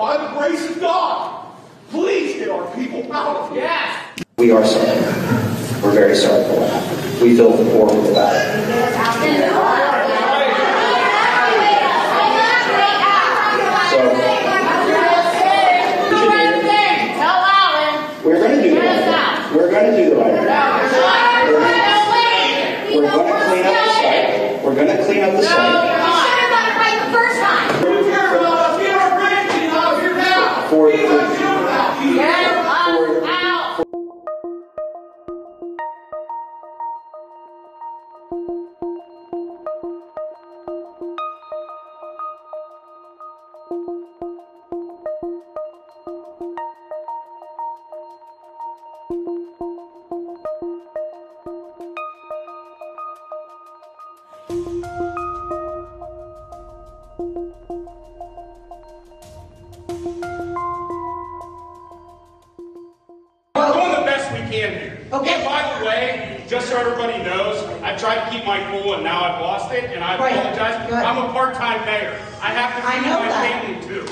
by the grace of God, please get our people out of here. Yes. We are sorry. We're very sorry for what happened. We feel horrible about it. Tell Alan. We're going to do the right thing. We're going to do the right thing. Okay. And by the way, just so everybody knows, tried to keep my cool and now I've lost it, and I Right. apologize. Good. I'm a part-time mayor. I have to know my that. family too.